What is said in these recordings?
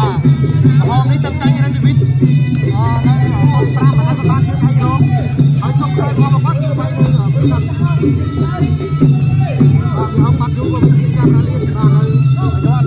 ហមនេះទៅចាញ់រិនជីវិតអនៅប៉ុន5បើថាគាត់បានជើងថៃរងហើយចុះក្រោយរបស់គាត់គឺថៃមួយពីណាបាទហមបាត់យូរក៏មានជាចាំរលៀនបាទនៅយ័ន្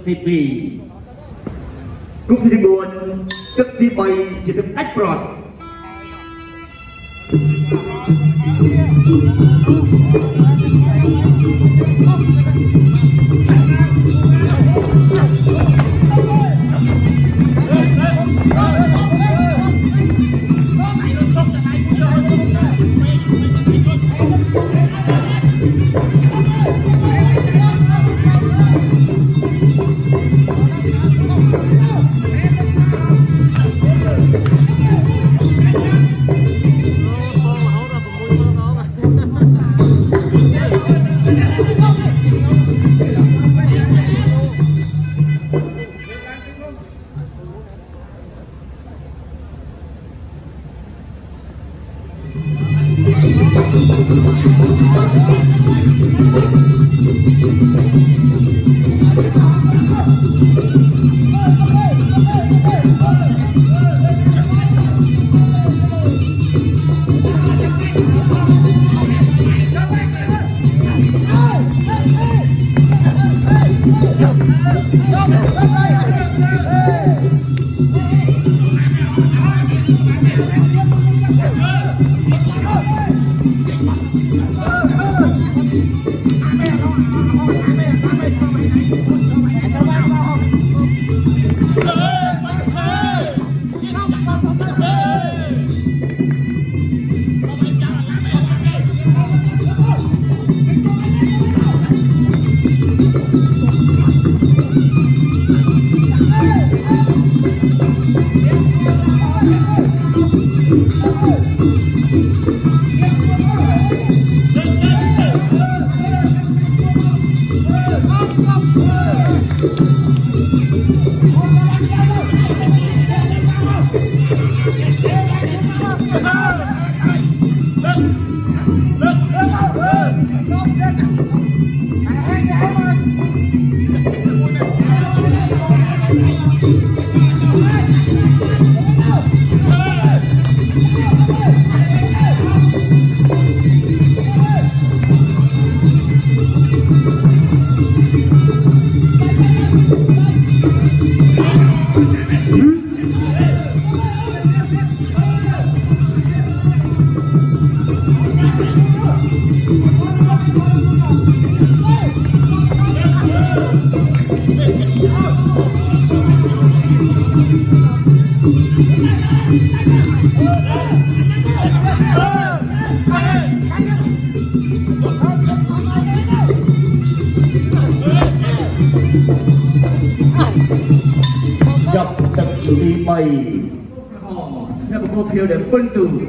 ទឹកទី2គុកទី4ទឹកទី3ជាទឹកដាច់ប្រត់ បង Come on. Hey! Thank you. Tùy bày Nó có một phiêu để bên tường